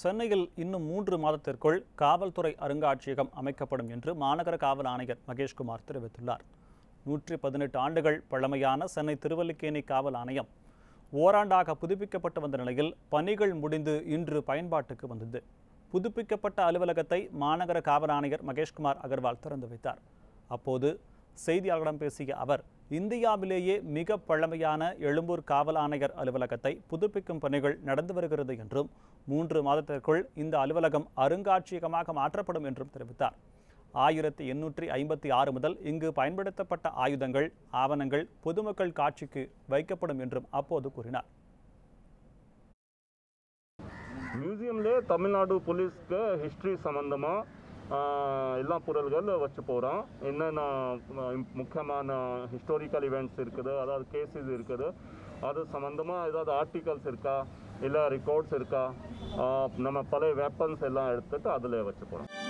சென்னையில் இன்னும் மூன்று மாதத்திற்குள் காவல்துறை அருங்காட்சியகம் அமைக்கப்படும் என்று மாநகர காவல் ஆணையர் மகேஷ்குமார் தெரிவித்துள்ளார். நூற்றி பதினெட்டு ஆண்டுகள் பழமையான சென்னை திருவல்லிக்கேணி காவல் ஆணையம் ஓராண்டாக புதுப்பிக்கப்பட்டு வந்த நிலையில் பணிகள் முடிந்து இன்று பயன்பாட்டுக்கு வந்தது. புதுப்பிக்கப்பட்ட அலுவலகத்தை மாநகர காவல் ஆணையர் மகேஷ்குமார் அகர்வால் திறந்து வைத்தார். அப்போது செய்தியாளர்களிடம் பேசிய அவர் இந்தியாவிலேயே மிக பழமையான எழும்பூர் காவல் ஆணையர் அலுவலகத்தை புதுப்பிக்கும் பணிகள் நடந்து வருகிறது என்றும் மூன்று மாதத்திற்குள் இந்த அலுவலகம் அருங்காட்சியகமாக மாற்றப்படும் என்றும் தெரிவித்தார். ஆயிரத்தி எண்ணூற்றி ஐம்பத்தி ஆறு முதல் இங்கு பயன்படுத்தப்பட்ட ஆயுதங்கள் ஆவணங்கள் பொதுமக்கள் காட்சிக்கு வைக்கப்படும் என்றும் அப்போது கூறினார். மியூசியம்லே தமிழ்நாடு போலீஸ்க்கு ஹிஸ்ட்ரி சம்பந்தமாக எல்லா பொருள்கள் வச்சு போகிறோம் என்னென்ன முக்கியமான ஹிஸ்டாரிக்கல் இவெண்ட்ஸ் இருக்குது அதாவது கேசஸ் இருக்குது அது சம்மந்தமாக ஏதாவது ஆர்டிகல்ஸ் இருக்கா இல்லை ரெக்கார்ட்ஸ் இருக்கா நம்ம பழைய வெப்பன்ஸ் எல்லாம் எடுத்துகிட்டு அதில் வச்சு போகிறோம்